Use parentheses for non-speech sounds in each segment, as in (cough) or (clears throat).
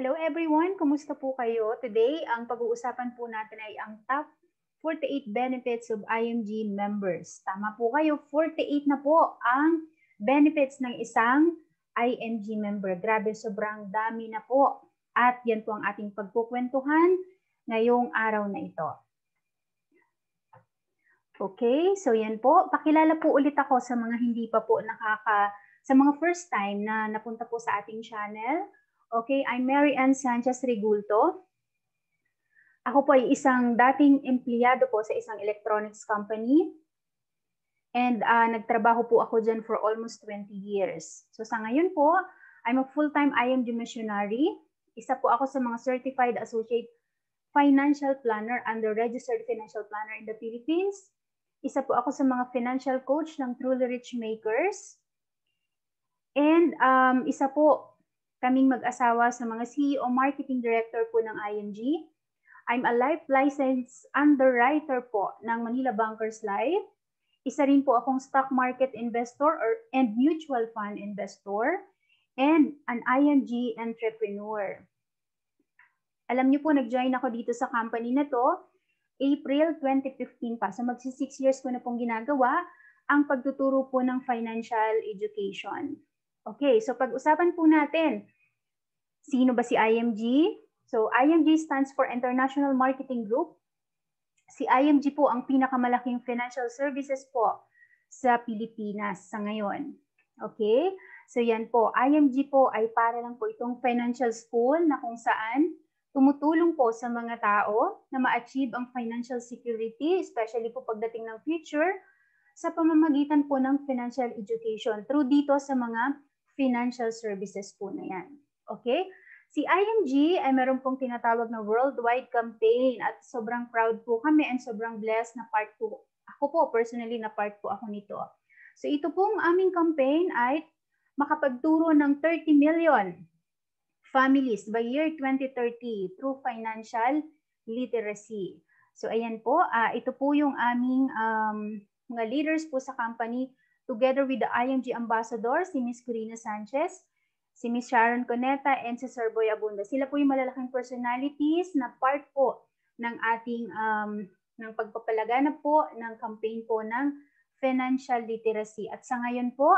Hello everyone, kumusta po kayo? Today, ang pag-uusapan po natin ay ang top 48 benefits of IMG members. Tama po kayo, 48 na po ang benefits ng isang IMG member. Grabe, sobrang dami na po. At yan po ang ating pagkukwentuhan ngayong araw na ito. Okay, so yan po. Pakilala po ulit ako sa mga hindi pa po nakaka, sa mga first time na napunta po sa ating channel. Okay, I'm Mary Ann Sanchez Rigulto. Ako po ay isang dating empleyado po sa isang electronics company. And uh, nagtrabaho po ako dyan for almost 20 years. So sa ngayon po, I'm a full-time IMG missionary. Isa po ako sa mga certified associate financial planner under registered financial planner in the Philippines. Isa po ako sa mga financial coach ng Truly Rich Makers. And um, isa po kaming mag-asawa sa mga CEO Marketing Director po ng IMG. I'm a life license underwriter po ng Manila Bankers Life. Isa rin po akong stock market investor or, and mutual fund investor and an IMG entrepreneur. Alam niyo po, nag-join ako dito sa company na to April 2015 pa. So magsi 6 years ko na pong ginagawa ang pagtuturo po ng financial education. Okay, so pag-usapan po natin, sino ba si IMG? So IMG stands for International Marketing Group. Si IMG po ang pinakamalaking financial services po sa Pilipinas sa ngayon. Okay? So yan po, IMG po ay para lang po itong financial school na kung saan tumutulong po sa mga tao na ma-achieve ang financial security, especially po pagdating ng future, sa pamamagitan po ng financial education through dito sa mga financial services po na yan. Okay? Si IMG ay meron pong tinatawag na worldwide campaign at sobrang proud po kami and sobrang blessed na part po. Ako po, personally, na part po ako nito. So ito pong aming campaign ay makapagturo ng 30 million families by year 2030 through financial literacy. So ayan po, uh, ito po yung aming um, mga leaders po sa company together with the IMG ambassador, si Ms. Corina Sanchez, si Ms. Sharon Coneta, and si Sir Boy Abunda. Sila po yung malalaking personalities na part po ng ating um, ng pagpapalaganap po ng campaign po ng financial literacy. At sa ngayon po,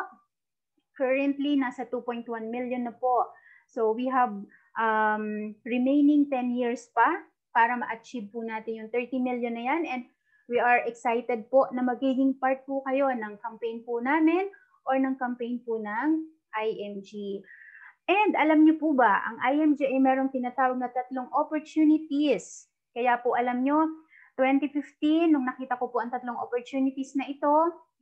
currently nasa 2.1 million na po. So we have um, remaining 10 years pa para ma-achieve po natin yung 30 million na yan. And We are excited po na magiging part po kayo ng campaign po namin or ng campaign po ng IMG. And alam niyo po ba, ang IMG ay merong tinatawag na tatlong opportunities. Kaya po alam niyo, 2015, nung nakita ko po ang tatlong opportunities na ito,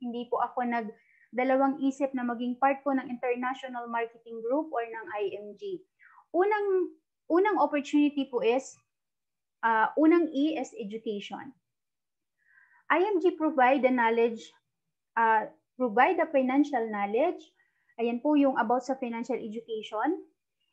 hindi po ako nag dalawang isip na maging part po ng International Marketing Group or ng IMG. Unang unang opportunity po is uh, unang E is education. IMG provide the knowledge, uh, provide the financial knowledge. Ayan po yung about sa financial education.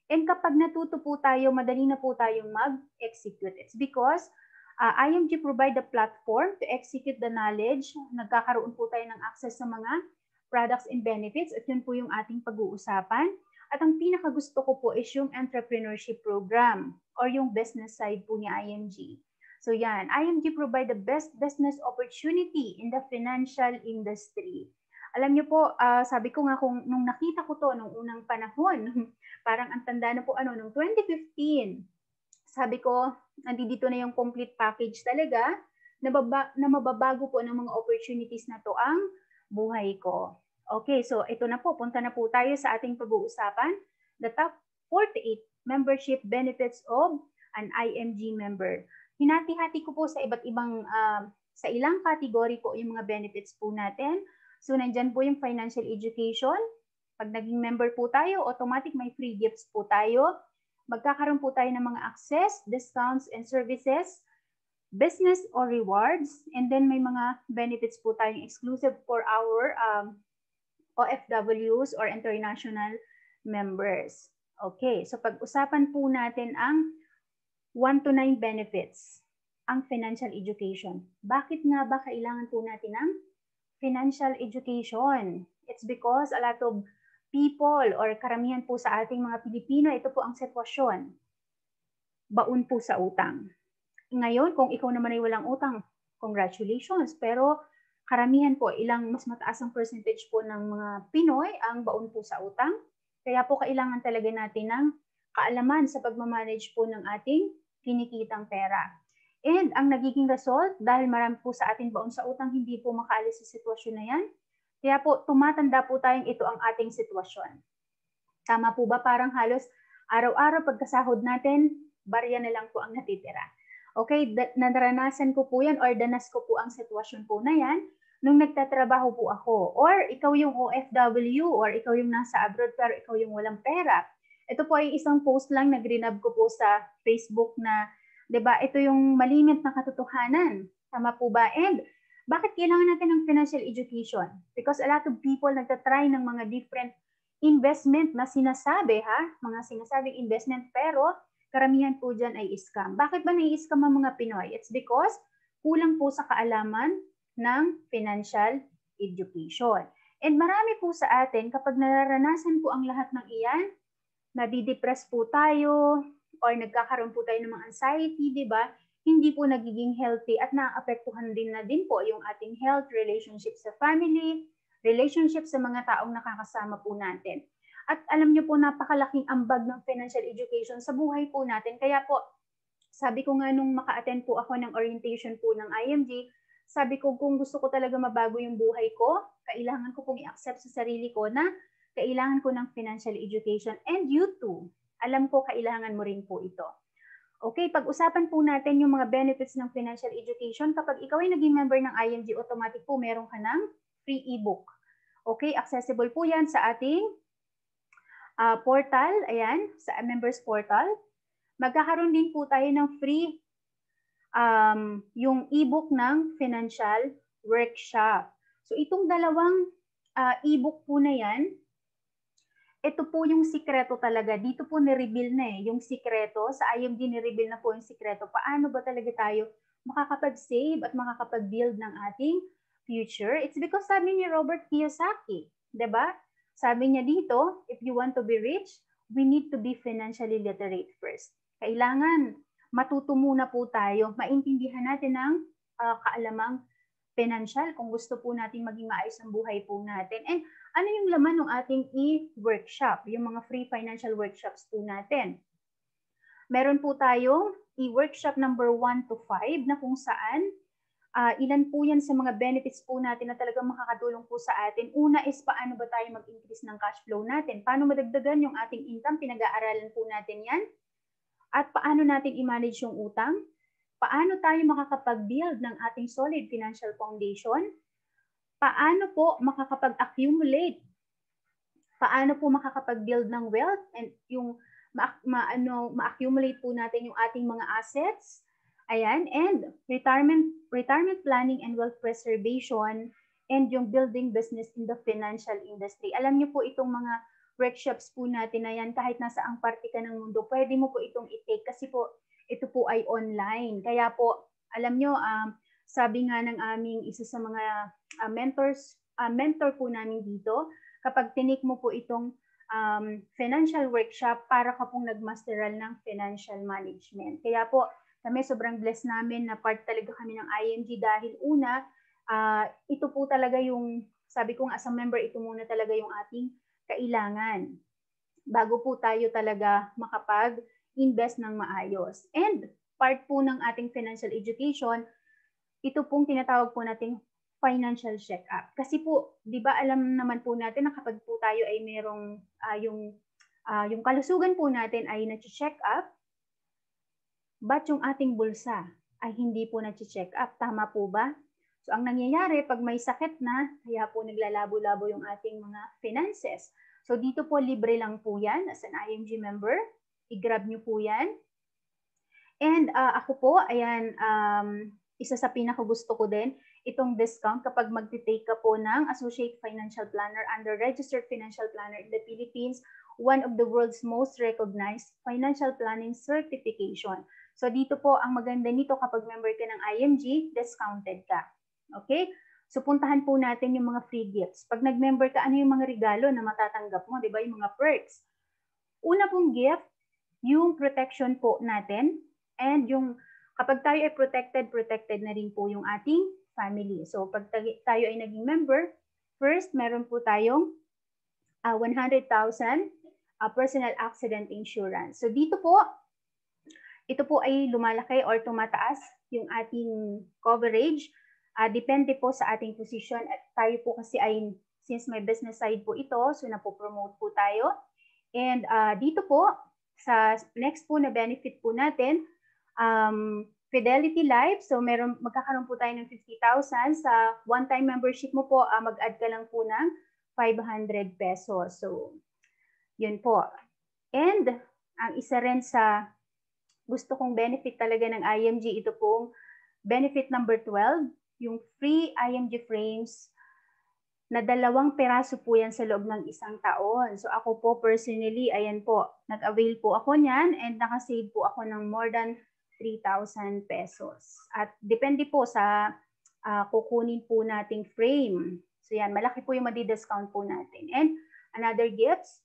And kapag natuto po tayo, madali na po tayong mag-execute. It's because uh, IMG provide the platform to execute the knowledge. Nagkakaroon po tayo ng access sa mga products and benefits at yun po yung ating pag-uusapan. At ang pinakagusto ko po is yung entrepreneurship program or yung business side po ni IMG. So yan, IMG provide the best business opportunity in the financial industry. Alam niyo po, uh, sabi ko nga kung nung nakita ko to nung unang panahon, (laughs) parang ang tanda na po ano, nung 2015, sabi ko, nandito na yung complete package talaga, na, baba, na mababago po ng mga opportunities na to ang buhay ko. Okay, so ito na po, punta na po tayo sa ating pag-uusapan, the top 48 membership benefits of an IMG member hinati-hati ko po sa iba't ibang, uh, sa ilang category po yung mga benefits po natin. So, nandyan po yung financial education. Pag naging member po tayo, automatic may free gifts po tayo. Magkakaroon po tayo ng mga access, discounts, and services, business or rewards. And then may mga benefits po tayong exclusive for our um, OFWs or international members. Okay, so pag-usapan po natin ang 1 to 9 benefits ang financial education. Bakit nga ba kailangan po natin ng financial education? It's because a lot of people or karamihan po sa ating mga Pilipino, ito po ang sitwasyon. baon po sa utang. Ngayon, kung ikaw naman ay walang utang, congratulations. Pero karamihan po, ilang mas mataas ang percentage po ng mga Pinoy ang baon po sa utang. Kaya po kailangan talaga natin ng kaalaman sa pagmamanage po ng ating kinikitang pera. And ang nagiging result, dahil marami po sa atin baon sa utang, hindi po makaalis sa sitwasyon na yan. Kaya po, tumatanda po tayong ito ang ating sitwasyon. Tama po ba? Parang halos araw-araw pagkasahod natin, barya na lang po ang natitira. Okay, naranasan ko po yan or danas ko po ang sitwasyon po na yan nung nagtatrabaho po ako. Or ikaw yung OFW or ikaw yung nasa abroad pero ikaw yung walang pera. Ito po ay isang post lang na grinab ko po sa Facebook na 'di ba? Ito yung malimit na katotohanan. Tama po ba? And bakit kailangan natin ng financial education? Because a lot of people nagtatry ng mga different investment na sinasabi ha, mga sinasabing investment pero karamihan po dyan ay scam. Bakit ba nai-scam ang mga Pinoy? It's because kulang po sa kaalaman ng financial education. And marami po sa atin, kapag nararanasan po ang lahat ng iyan, nadidepress po tayo, or nagkakaroon po tayo ng mga anxiety, di ba? Hindi po nagiging healthy at naapektuhan din na din po yung ating health, relationship sa family, relationship sa mga taong nakakasama po natin. At alam niyo po, napakalaking ambag ng financial education sa buhay po natin. Kaya po, sabi ko nga nung maka-attend po ako ng orientation po ng IMG, sabi ko kung gusto ko talaga mabago yung buhay ko, kailangan ko pong i-accept sa sarili ko na kailangan ko ng financial education. And you too, alam ko kailangan mo rin po ito. Okay, pag-usapan po natin yung mga benefits ng financial education. Kapag ikaw ay naging member ng IMG, automatic po meron ka ng free ebook. Okay, accessible po yan sa ating uh, portal, ayan, sa members portal. Magkakaroon din po tayo ng free um, yung ebook ng financial workshop. So itong dalawang uh, ebook po na yan, ito po yung sikreto talaga. Dito po ni-reveal na eh, yung sikreto. Sa IMD ni-reveal na po yung sikreto. Paano ba talaga tayo makakapag-save at makakapag-build ng ating future? It's because sabi ni Robert Kiyosaki, ba? Diba? Sabi niya dito, if you want to be rich, we need to be financially literate first. Kailangan matuto muna po tayo, maintindihan natin ang uh, kaalamang financial kung gusto po natin maging maayos ang buhay po natin. And ano yung laman ng ating e-workshop, yung mga free financial workshops po natin. Meron po tayong e-workshop number 1 to 5 na kung saan uh, ilan po yan sa mga benefits po natin na talagang makakatulong po sa atin. Una is paano ba tayo mag-increase ng cash flow natin? Paano madagdagan yung ating income? Pinag-aaralan po natin yan. At paano natin i-manage yung utang? Paano tayo makakapag-build ng ating solid financial foundation? Paano po makakapag-accumulate? Paano po makakapag-build ng wealth and yung ma, ma ano ma-accumulate po natin yung ating mga assets? Ayan, and retirement retirement planning and wealth preservation and yung building business in the financial industry. Alam niyo po itong mga workshops po natin na yan, kahit nasa ang parte ka ng mundo, pwede mo po itong i-take kasi po ito po ay online. Kaya po, alam nyo, um, sabi nga ng aming isa sa mga uh, mentors, uh, mentor po namin dito, kapag tinik mo po itong um, financial workshop, para ka pong nagmasteral ng financial management. Kaya po, kami sobrang blessed namin na part talaga kami ng IMG dahil una, uh, ito po talaga yung, sabi ko nga as a member, ito muna talaga yung ating kailangan bago po tayo talaga makapag invest ng maayos. And part po ng ating financial education, ito pong tinatawag po nating financial check-up. Kasi po, 'di ba alam naman po natin na kapag po tayo ay merong uh, yung uh, yung kalusugan po natin ay na-check up, but yung ating bulsa ay hindi po na-check up. Tama po ba? So ang nangyayari pag may sakit na, kaya po naglalabo-labo yung ating mga finances. So dito po libre lang po 'yan as an IMG member i-grab nyo po yan. And uh, ako po, ayan, um, isa sa pinaka gusto ko din, itong discount kapag magte-take ka po ng Associate Financial Planner under Registered Financial Planner in the Philippines, one of the world's most recognized financial planning certification. So dito po, ang maganda nito kapag member ka ng IMG, discounted ka. Okay? So puntahan po natin yung mga free gifts. Pag nag-member ka, ano yung mga regalo na matatanggap mo? Di ba? Yung mga perks. Una pong gift, yung protection po natin and yung kapag tayo ay protected, protected na rin po yung ating family. So pag tayo ay naging member, first meron po tayong uh, 100,000 uh, personal accident insurance. So dito po, ito po ay lumalaki or tumataas yung ating coverage. Uh, depende po sa ating position at tayo po kasi ay since may business side po ito, so napo-promote po tayo. And uh, dito po, sa next po na benefit po natin, um, Fidelity Life. So meron magkakaroon po tayo ng 50,000 sa one-time membership mo po, uh, mag-add ka lang po ng 500 pesos. So yun po. And ang isa rin sa gusto kong benefit talaga ng IMG, ito pong benefit number 12, yung free IMG frames na dalawang peraso po yan sa loob ng isang taon. So ako po personally, ayan po, nag-avail po ako niyan and nakasave po ako ng more than 3,000 pesos. At depende po sa uh, kukunin po nating frame. So yan, malaki po yung madi-discount po natin. And another gifts,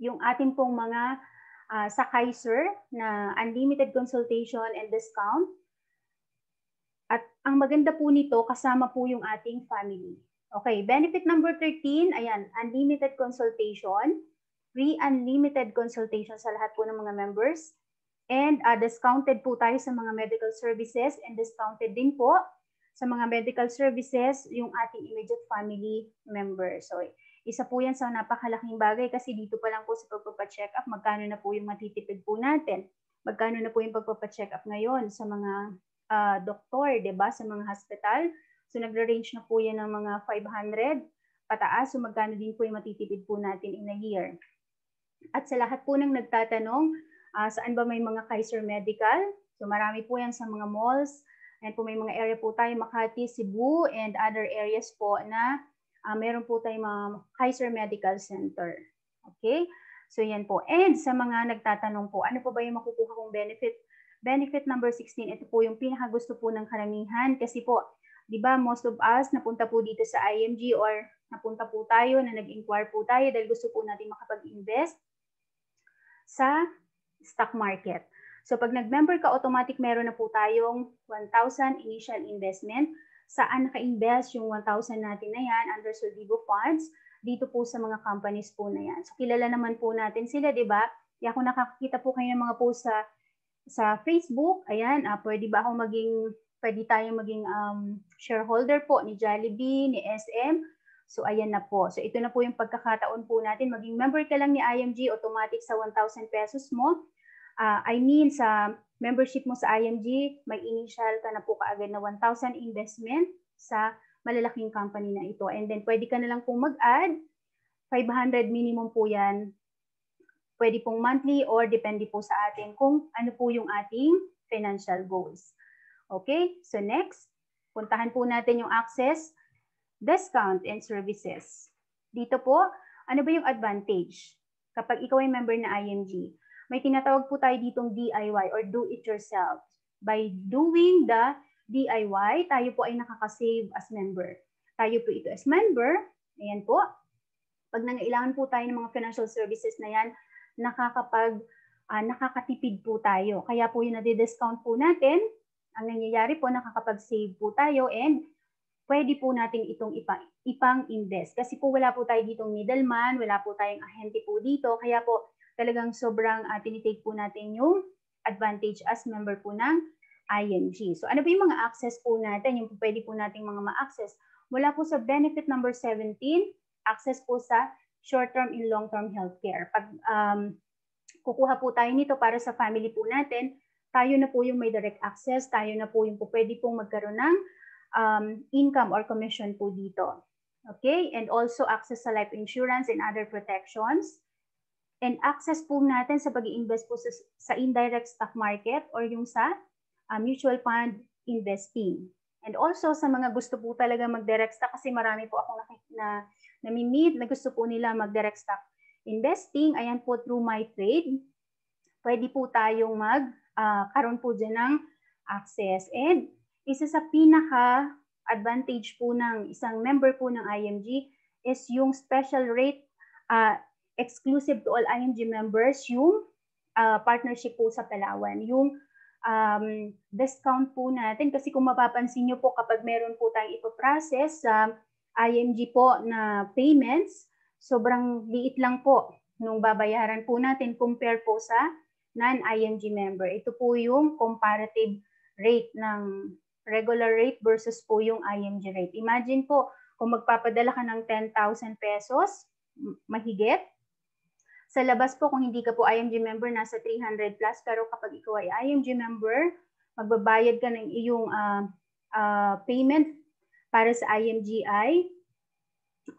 yung ating pong mga uh, sa Kaiser na unlimited consultation and discount. At ang maganda po nito, kasama po yung ating family. Okay, benefit number 13, ayan, unlimited consultation, free unlimited consultation sa lahat po ng mga members. And uh, discounted po tayo sa mga medical services and discounted din po sa mga medical services yung ating immediate family members. So, isa po yan sa napakalaking bagay kasi dito pa lang po sa pagpapacheck up, magkano na po yung matitipid po natin. Magkano na po yung pagpapacheck up ngayon sa mga uh, doktor, di ba? Sa mga hospital. So, nagre-range na po yan ng mga 500 pataas. So, magkano din po yung matitipid po natin in a year. At sa lahat po ng nagtatanong, Uh, saan ba may mga Kaiser Medical? So marami po yan sa mga malls. And po may mga area po tayo, Makati, Cebu, and other areas po na uh, meron po tayong mga Kaiser Medical Center. Okay? So yan po. And sa mga nagtatanong po, ano po ba yung makukuha kong benefit? Benefit number 16, ito po yung pinakagusto po ng karamihan kasi po, di ba most of us napunta po dito sa IMG or napunta po tayo na nag-inquire po tayo dahil gusto po natin makapag-invest sa stock market. So pag nag-member ka, automatic meron na po tayong 1,000 initial investment. Saan naka-invest yung 1,000 natin na yan under Solvivo Funds? Dito po sa mga companies po na yan. So kilala naman po natin sila, di ba? Kaya kung nakakita po kayo ng mga post sa sa Facebook, ayan, ah, pwede ba akong maging, pwede tayong maging um, shareholder po ni Jollibee, ni SM. So ayan na po. So ito na po yung pagkakataon po natin. Maging member ka lang ni IMG, automatic sa 1,000 pesos mo uh, I mean sa membership mo sa IMG, may initial ka na po kaagad na 1,000 investment sa malalaking company na ito. And then pwede ka na lang pong mag-add, 500 minimum po yan. Pwede pong monthly or depende po sa atin kung ano po yung ating financial goals. Okay, so next, puntahan po natin yung access, discount, and services. Dito po, ano ba yung advantage kapag ikaw ay member na IMG? may tinatawag po tayo ditong DIY or do it yourself. By doing the DIY, tayo po ay nakaka-save as member. Tayo po ito as member, ayan po. Pag nangailangan po tayo ng mga financial services na yan, nakakapag uh, nakakatipid po tayo. Kaya po yung nade-discount po natin, ang nangyayari po nakakapag-save po tayo and pwede po natin itong ipang, ipang invest. Kasi po wala po tayo ditong middleman, wala po tayong ahente po dito. Kaya po talagang sobrang uh, tinitake po natin yung advantage as member po ng IMG. So ano ba yung mga access po natin, yung pwede po nating mga ma-access? Mula po sa benefit number 17, access po sa short-term and long-term healthcare. Pag um, kukuha po tayo nito para sa family po natin, tayo na po yung may direct access, tayo na po yung pwede pong magkaroon ng um, income or commission po dito. Okay? And also access sa life insurance and other protections and access po natin sa pag invest po sa, sa indirect stock market or yung sa uh, mutual fund investing. And also sa mga gusto po talaga mag-direct stock kasi marami po akong na, nami-meet na gusto po nila mag-direct stock investing. Ayan po through my trade. Pwede po tayong mag uh, karon po dyan ng access. And isa sa pinaka advantage po ng isang member po ng IMG is yung special rate uh, exclusive to all IMG members yung uh, partnership po sa Palawan. Yung um, discount po natin kasi kung mapapansin nyo po kapag meron po tayong ipoprocess sa uh, IMG po na payments, sobrang liit lang po nung babayaran po natin compare po sa non-IMG member. Ito po yung comparative rate ng regular rate versus po yung IMG rate. Imagine po, kung magpapadala ka ng 10,000 pesos, mahigit, sa labas po, kung hindi ka po IMG member, nasa 300 plus. Pero kapag ikaw ay IMG member, magbabayad ka ng iyong uh, uh, payment para sa IMGI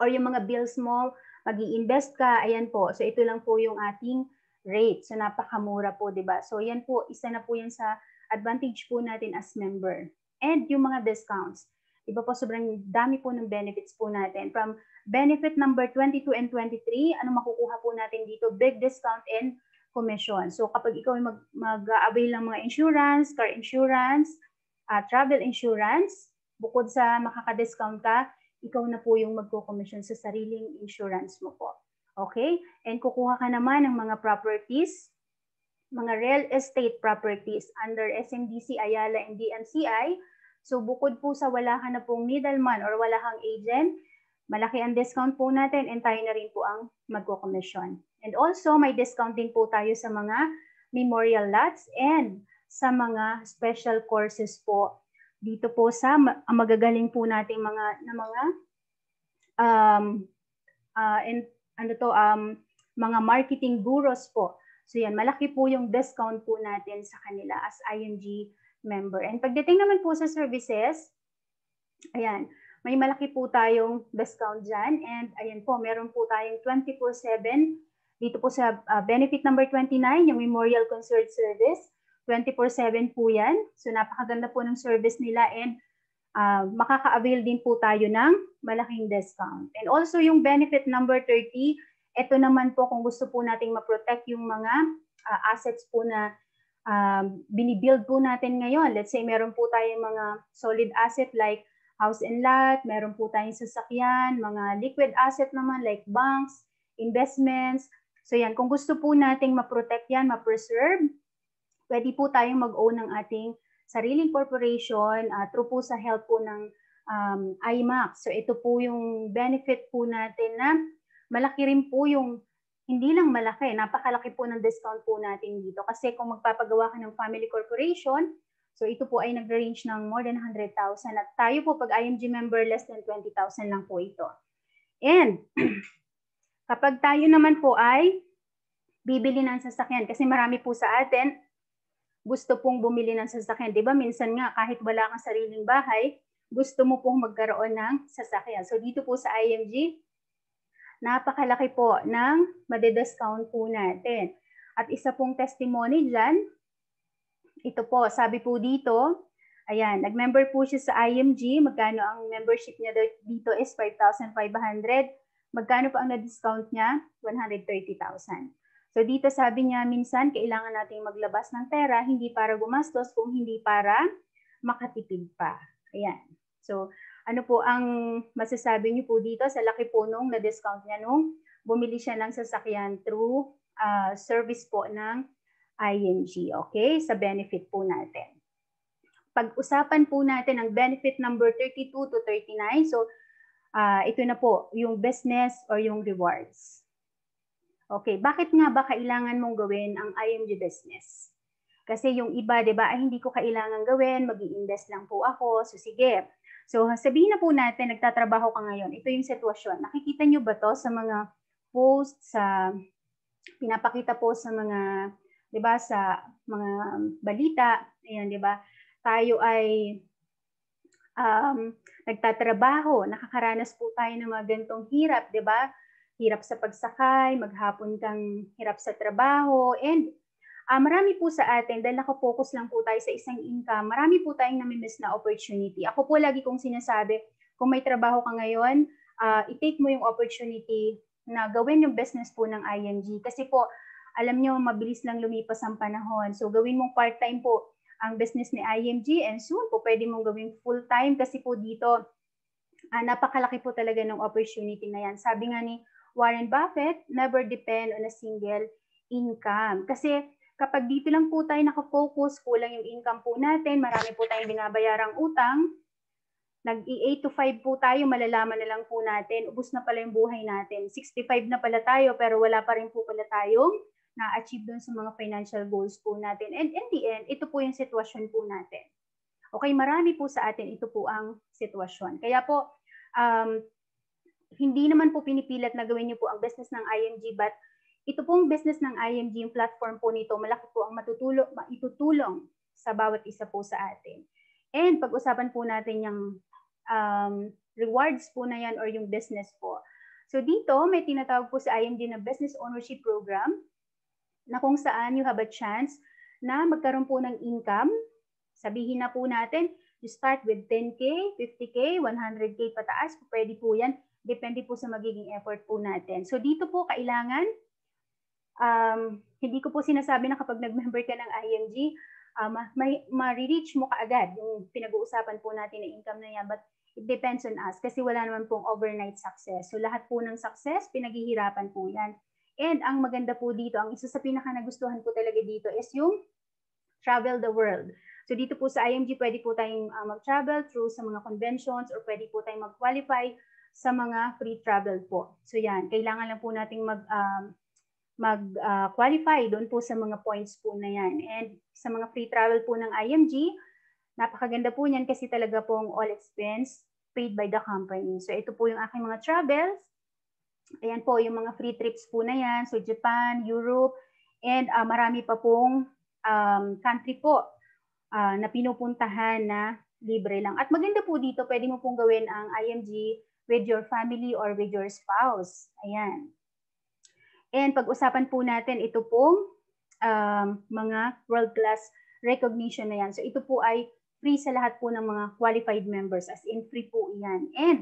or yung mga bills mo, mag invest ka, ayan po. So ito lang po yung ating rate. So napakamura po, di ba? So yan po, isa na po yan sa advantage po natin as member. And yung mga discounts. Iba po sobrang dami po ng benefits po natin. From benefit number 22 and 23, ano makukuha po natin dito? Big discount and commission. So kapag ikaw ay mag, mag-avail ng mga insurance, car insurance, uh, travel insurance, bukod sa makaka-discount ka, ikaw na po yung magko-commission sa sariling insurance mo po. Okay? And kukuha ka naman ng mga properties, mga real estate properties under SMDC, Ayala, and DMCI. So bukod po sa wala ka na pong middleman or wala kang agent, malaki ang discount po natin and tayo na rin po ang magko-commission. And also, may discount din po tayo sa mga memorial lots and sa mga special courses po. Dito po sa magagaling po nating mga na mga um uh, and ano to um mga marketing gurus po. So yan, malaki po yung discount po natin sa kanila as IMG member. And pagdating naman po sa services, ayan, may malaki po tayong discount dyan. And ayan po, meron po tayong 24-7 dito po sa uh, benefit number 29, yung Memorial Concert Service. 24-7 po yan. So napakaganda po ng service nila and uh, makaka-avail din po tayo ng malaking discount. And also yung benefit number 30, ito naman po kung gusto po nating ma-protect yung mga uh, assets po na um, binibuild po natin ngayon. Let's say meron po tayong mga solid asset like house and lot, meron po tayong sasakyan, mga liquid asset naman like banks, investments. So yan, kung gusto po nating ma-protect yan, ma-preserve, pwede po tayong mag-own ng ating sariling corporation uh, through po sa help po ng um, IMAX. So ito po yung benefit po natin na malaki rin po yung hindi lang malaki, napakalaki po ng discount po natin dito. Kasi kung magpapagawa ka ng family corporation, So ito po ay nag-range ng more than 100,000 at tayo po pag IMG member less than 20,000 lang po ito. And (clears throat) kapag tayo naman po ay bibili ng sasakyan kasi marami po sa atin gusto pong bumili ng sasakyan. 'Di ba? Minsan nga kahit wala kang sariling bahay, gusto mo pong magkaroon ng sasakyan. So dito po sa IMG, napakalaki po ng madidiscount po natin. At isa pong testimony dyan, ito po, sabi po dito, ayan, nag-member po siya sa IMG. Magkano ang membership niya dito is 5,500. Magkano po ang na-discount niya? 130,000. So dito sabi niya, minsan kailangan nating maglabas ng pera, hindi para gumastos, kung hindi para makatipid pa. Ayan. So ano po ang masasabi niyo po dito sa laki po nung na-discount niya nung bumili siya ng sasakyan through uh, service po ng ing, okay? Sa benefit po natin. Pag-usapan po natin ang benefit number 32 to 39. So, uh, ito na po, yung business or yung rewards. Okay, bakit nga ba kailangan mong gawin ang IMG business? Kasi yung iba, di ba, ay hindi ko kailangan gawin, mag invest lang po ako. So, sige. So, sabihin na po natin, nagtatrabaho ka ngayon. Ito yung sitwasyon. Nakikita nyo ba to sa mga posts, sa pinapakita po sa mga 'di ba, sa mga balita, ayan, 'di ba? Tayo ay um, nagtatrabaho, nakakaranas po tayo ng mga gantong hirap, 'di ba? Hirap sa pagsakay, maghapon kang hirap sa trabaho, and uh, marami po sa atin, dahil nakapokus lang po tayo sa isang income, marami po tayong namimiss na opportunity. Ako po lagi kong sinasabi, kung may trabaho ka ngayon, uh, i-take mo yung opportunity na gawin yung business po ng ING. Kasi po, alam nyo, mabilis lang lumipas ang panahon. So gawin mong part-time po ang business ni IMG and soon po pwede mong gawing full-time kasi po dito uh, napakalaki po talaga ng opportunity na yan. Sabi nga ni Warren Buffett, never depend on a single income. Kasi Kapag dito lang po tayo nakafocus, kulang yung income po natin, marami po tayong binabayarang utang, nag-8 to 5 po tayo, malalaman na lang po natin, ubus na pala yung buhay natin. 65 na pala tayo, pero wala pa rin po pala tayong na-achieve doon sa mga financial goals po natin. And in the end, ito po yung sitwasyon po natin. Okay, marami po sa atin, ito po ang sitwasyon. Kaya po, um, hindi naman po pinipilat na gawin niyo po ang business ng IMG, but ito pong business ng IMG, yung platform po nito, malaki po ang matutulong, maitutulong sa bawat isa po sa atin. And pag-usapan po natin yung um, rewards po na yan or yung business po. So dito, may tinatawag po sa IMD na Business Ownership Program na kung saan you have a chance na magkaroon po ng income. Sabihin na po natin, you start with 10K, 50K, 100K pataas, pwede po yan. Depende po sa magiging effort po natin. So dito po kailangan, um, hindi ko po sinasabi na kapag nag-member ka ng IMG, uh, may, ma-reach mo kaagad yung pinag-uusapan po natin na income na yan. But it depends on us kasi wala naman pong overnight success. So lahat po ng success, pinaghihirapan po yan. And ang maganda po dito, ang isa sa pinaka nagustuhan ko talaga dito is yung travel the world. So dito po sa IMG, pwede po tayong uh, mag-travel through sa mga conventions or pwede po tayong mag-qualify sa mga free travel po. So yan, kailangan lang po nating mag um, mag-qualify uh, doon po sa mga points po na yan. And sa mga free travel po ng IMG, napakaganda po niyan kasi talaga pong all expense paid by the company. So ito po yung aking mga travels. Ayan po yung mga free trips po na yan. So Japan, Europe, and uh, marami pa pong um, country po uh, na pinupuntahan na libre lang. At maganda po dito, pwede mo pong gawin ang IMG with your family or with your spouse. Ayan. And pag-usapan po natin ito pong um, mga world-class recognition na yan. So ito po ay free sa lahat po ng mga qualified members as in free po yan. And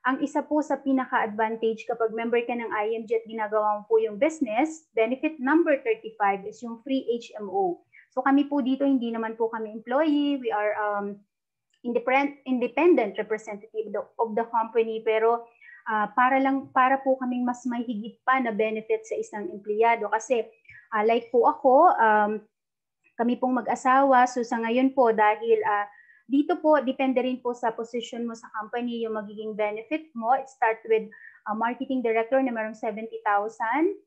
ang isa po sa pinaka-advantage kapag member ka ng IMG at ginagawa mo po yung business, benefit number 35 is yung free HMO. So kami po dito, hindi naman po kami employee. We are um, independent, independent representative of the company. Pero uh, para lang para po kaming mas may higit pa na benefit sa isang empleyado. Kasi uh, like po ako, um, kami pong mag-asawa. So sa ngayon po dahil uh, dito po depende rin po sa position mo sa company yung magiging benefit mo. It start with a marketing director na merong 70,000,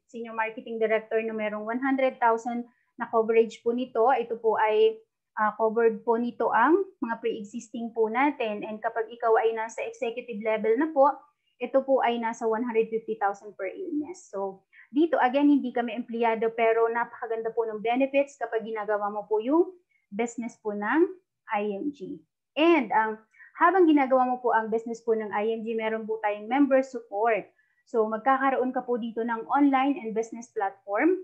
senior marketing director na merong 100,000 na coverage po nito. Ito po ay uh, covered po nito ang mga pre-existing po natin. And kapag ikaw ay nasa executive level na po, ito po ay nasa 150,000 per illness. So dito, again, hindi kami empleyado pero napakaganda po ng benefits kapag ginagawa mo po yung business po ng IMG. And um, habang ginagawa mo po ang business po ng IMG, meron po tayong member support. So magkakaroon ka po dito ng online and business platform.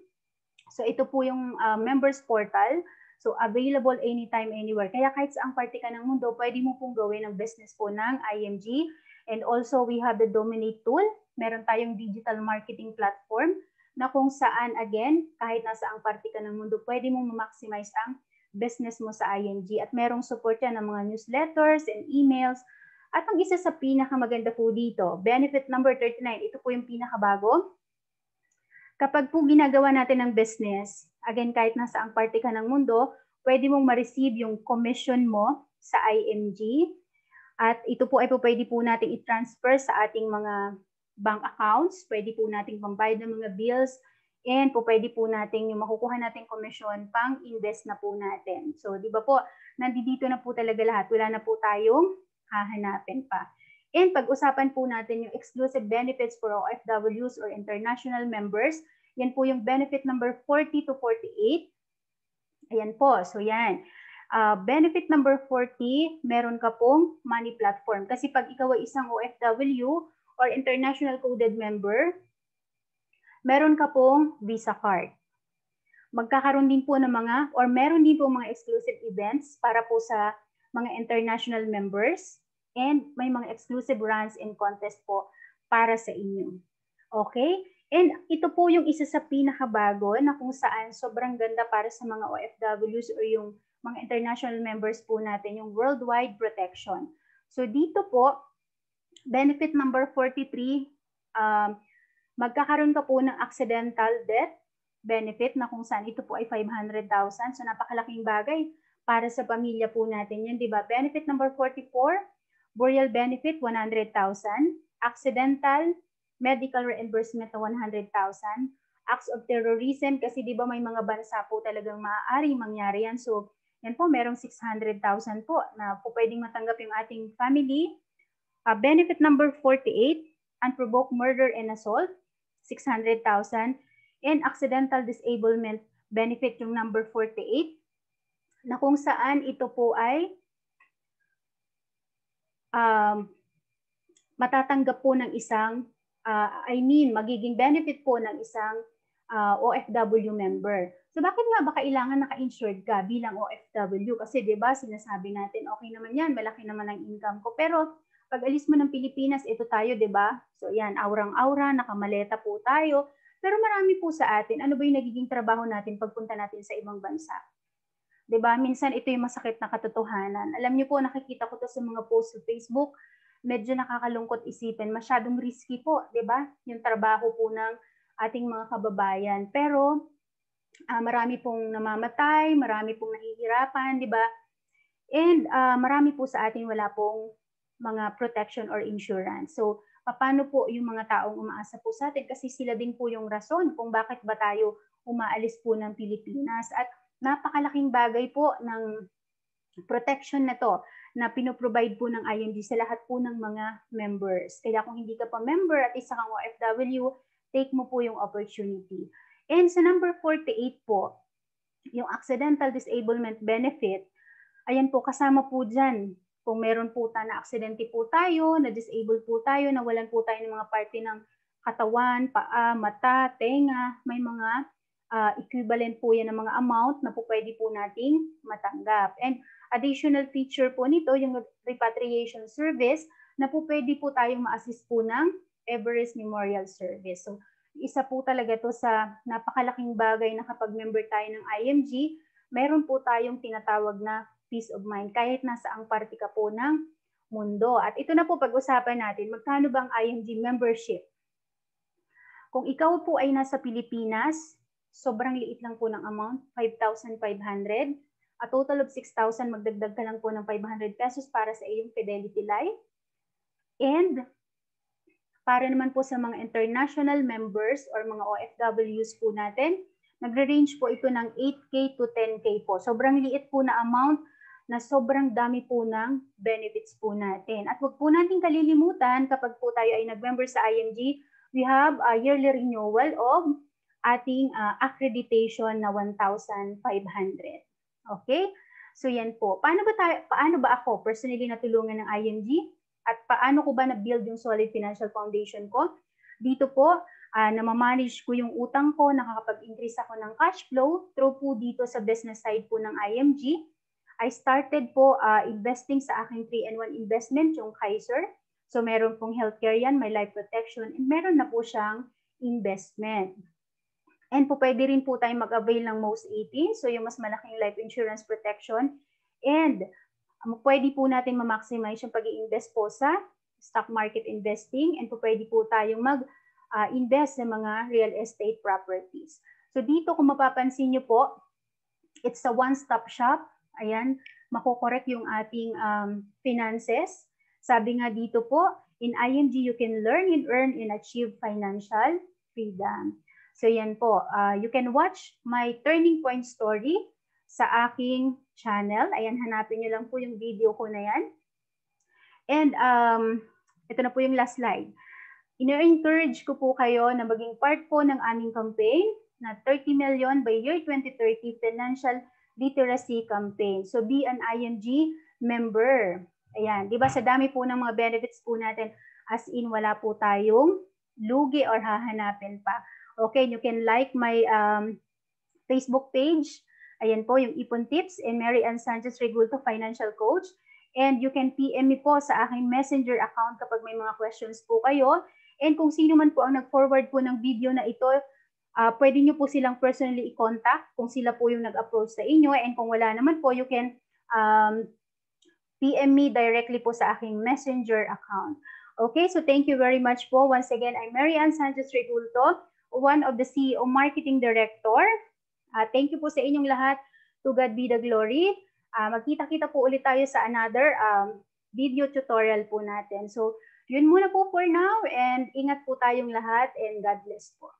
So ito po yung uh, members portal. So available anytime, anywhere. Kaya kahit saang parte ka ng mundo, pwede mo pong gawin ang business po ng IMG. And also we have the Dominate tool meron tayong digital marketing platform na kung saan, again, kahit nasa ang parte ka ng mundo, pwede mong ma-maximize ang business mo sa ING. At merong support yan ng mga newsletters and emails. At ang isa sa pinakamaganda po dito, benefit number 39, ito po yung pinakabago. Kapag po ginagawa natin ng business, again, kahit nasa ang parte ka ng mundo, pwede mong ma-receive yung commission mo sa IMG. At ito po ay po pwede po natin i-transfer sa ating mga bank accounts, pwede po nating pambayad ng mga bills, and po pwede po natin yung makukuha nating komisyon pang invest na po natin. So, di ba po, nandito na po talaga lahat. Wala na po tayong hahanapin pa. And pag-usapan po natin yung exclusive benefits for OFWs or international members. Yan po yung benefit number 40 to 48. Ayan po. So yan. Uh, benefit number 40, meron ka pong money platform. Kasi pag ikaw ay isang OFW, or international coded member, meron ka pong Visa card. Magkakaroon din po ng mga, or meron din po mga exclusive events para po sa mga international members and may mga exclusive runs and contest po para sa inyo. Okay? And ito po yung isa sa pinakabago na kung saan sobrang ganda para sa mga OFWs or yung mga international members po natin, yung worldwide protection. So dito po, benefit number 43, um, magkakaroon ka po ng accidental death benefit na kung saan ito po ay 500,000. So napakalaking bagay para sa pamilya po natin yan, di ba? Benefit number 44, burial benefit 100,000, accidental medical reimbursement na 100,000, acts of terrorism kasi di ba may mga bansa po talagang maaaring mangyari yan. So yan po, merong 600,000 po na po pwedeng matanggap yung ating family. Uh, benefit number 48, unprovoked murder and assault, 600,000 and accidental disablement benefit yung number 48 na kung saan ito po ay um, matatanggap po ng isang, uh, I mean, magiging benefit po ng isang uh, OFW member. So bakit nga ba kailangan naka-insured ka bilang OFW? Kasi 'di ba sinasabi natin okay naman 'yan, malaki naman ang income ko. Pero pag alis mo ng Pilipinas, ito tayo, 'di ba? So 'yan, aurang-aura, nakamaleta po tayo. Pero marami po sa atin, ano ba yung nagiging trabaho natin pagpunta natin sa ibang bansa? 'Di ba? Minsan ito yung masakit na katotohanan. Alam niyo po, nakikita ko to sa mga post sa Facebook, medyo nakakalungkot isipin, masyadong risky po, 'di ba? Yung trabaho po ng ating mga kababayan. Pero uh, marami pong namamatay, marami pong nahihirapan, 'di ba? And uh, marami po sa atin wala pong mga protection or insurance. So, paano po yung mga taong umaasa po sa atin kasi sila din po yung rason kung bakit ba tayo umaalis po ng Pilipinas at napakalaking bagay po ng protection na to na pinoprovide po ng IMG sa lahat po ng mga members. Kaya kung hindi ka pa member at isa kang OFW, take mo po yung opportunity. And sa number 48 po, yung accidental disablement benefit, ayan po kasama po dyan kung meron po ta na aksidente po tayo, na disable po tayo, nawalan po tayo ng mga parte ng katawan, paa, mata, tenga, may mga uh, equivalent po yan ng mga amount na po pwede po nating matanggap. And additional feature po nito, yung repatriation service, na po pwede po tayong ma-assist po ng Everest Memorial Service. So, isa po talaga to sa napakalaking bagay na kapag member tayo ng IMG, meron po tayong tinatawag na peace of mind kahit nasa ang party ka po ng mundo. At ito na po pag-usapan natin, magkano bang IMG membership? Kung ikaw po ay nasa Pilipinas, sobrang liit lang po ng amount, 5,500. A total of 6,000, magdagdag ka lang po ng 500 pesos para sa iyong Fidelity Life. And para naman po sa mga international members or mga OFWs po natin, nagre-range po ito ng 8K to 10K po. Sobrang liit po na amount na sobrang dami po ng benefits po natin. At wag po natin kalilimutan kapag po tayo ay nag-member sa IMG, we have a yearly renewal of ating uh, accreditation na 1,500. Okay? So yan po. Paano ba tayo paano ba ako personally natulungan ng IMG at paano ko ba na-build yung solid financial foundation ko? Dito po, uh, namamanage ko yung utang ko, nakakapag-increase ako ng cash flow through po dito sa business side po ng IMG I started po uh, investing sa aking 3-in-1 investment, yung Kaiser. So meron pong healthcare yan, may life protection, and meron na po siyang investment. And po pwede rin po tayong mag-avail ng most 18, so yung mas malaking life insurance protection. And pwede po natin ma-maximize yung pag invest po sa stock market investing and po pwede po tayong mag-invest uh, sa mga real estate properties. So dito kung mapapansin nyo po, it's a one-stop shop Ayan, makokorek yung ating um, finances. Sabi nga dito po, in IMG, you can learn and earn and achieve financial freedom. So yan po, uh, you can watch my turning point story sa aking channel. Ayan, hanapin nyo lang po yung video ko na yan. And um, ito na po yung last slide. Ina-encourage ko po kayo na maging part po ng aming campaign na 30 million by year 2030 financial literacy campaign. So be an IMG member. Ayan, 'di ba sa dami po ng mga benefits po natin as in wala po tayong lugi or hahanapin pa. Okay, you can like my um, Facebook page. Ayan po yung Ipon Tips and Mary Ann Sanchez Regulto Financial Coach. And you can PM me po sa aking messenger account kapag may mga questions po kayo. And kung sino man po ang nag-forward po ng video na ito, uh, pwede nyo po silang personally i-contact kung sila po yung nag-approach sa inyo. And kung wala naman po, you can um, PM me directly po sa aking messenger account. Okay, so thank you very much po. Once again, I'm Marianne Sanchez Regulto, one of the CEO Marketing Director. Uh, thank you po sa inyong lahat. To God be the glory. Uh, magkita-kita po ulit tayo sa another um, video tutorial po natin. So, yun muna po for now and ingat po tayong lahat and God bless po.